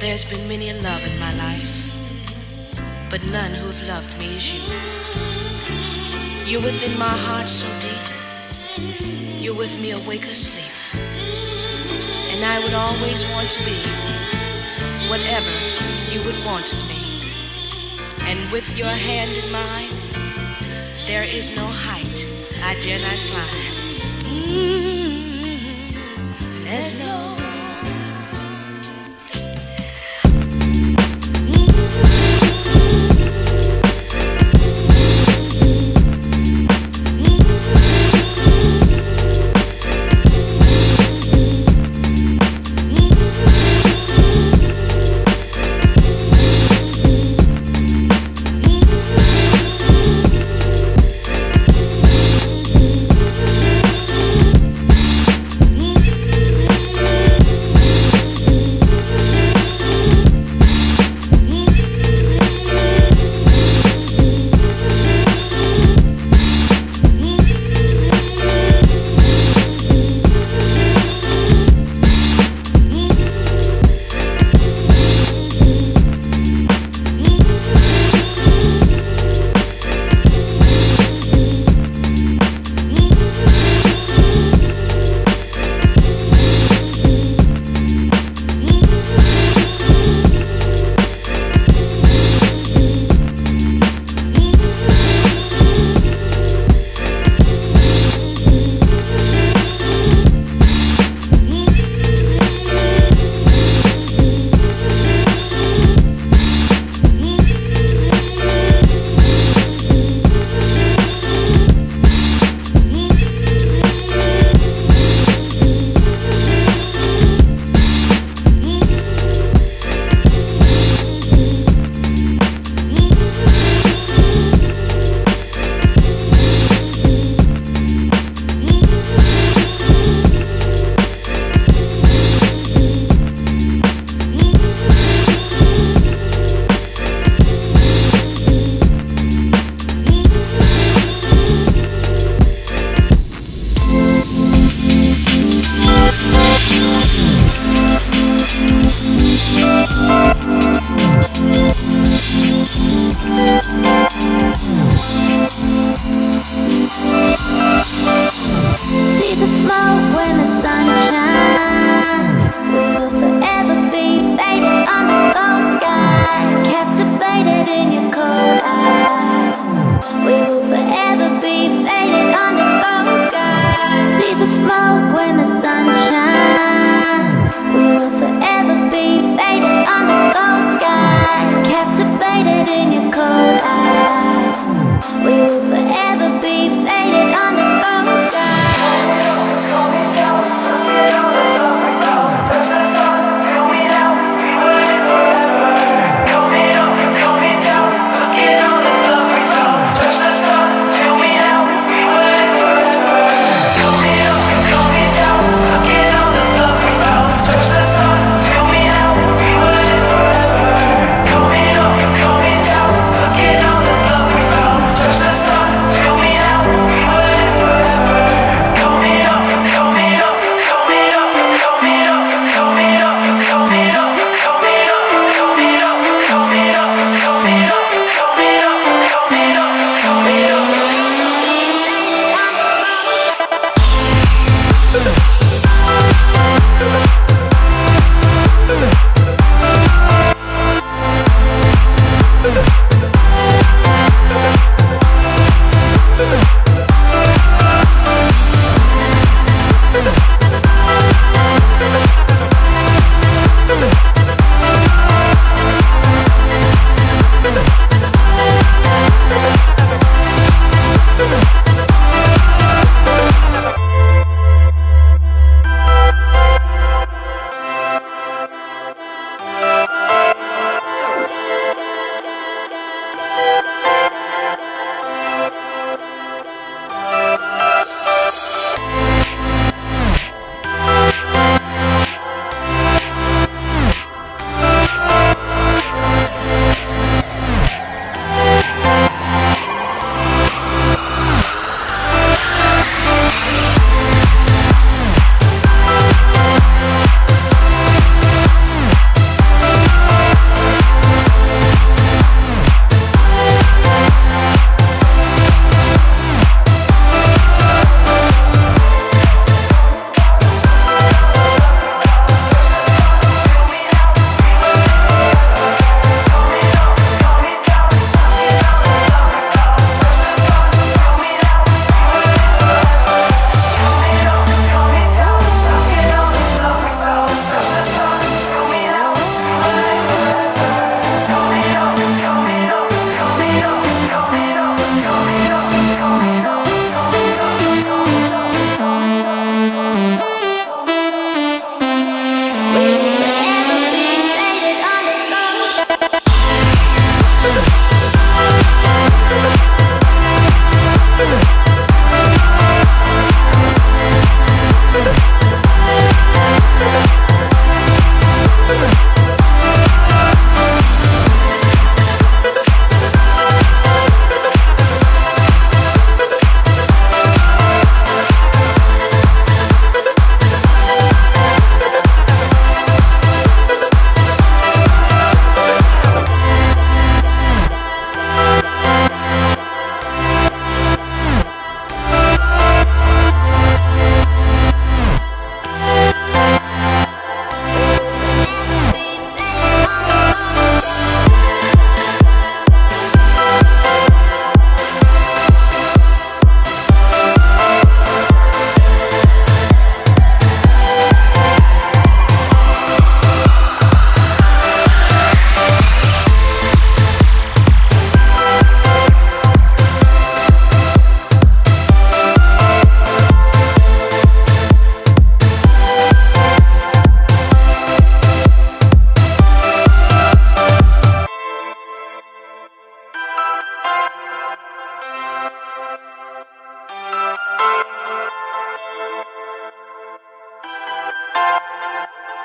There's been many a love in my life, but none who have loved me as you. You're within my heart so deep. You're with me awake or sleep. And I would always want to be whatever you would want of me. And with your hand in mine, there is no height I dare not climb. Mm-hmm. There's no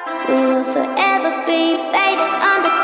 We will forever be faded on the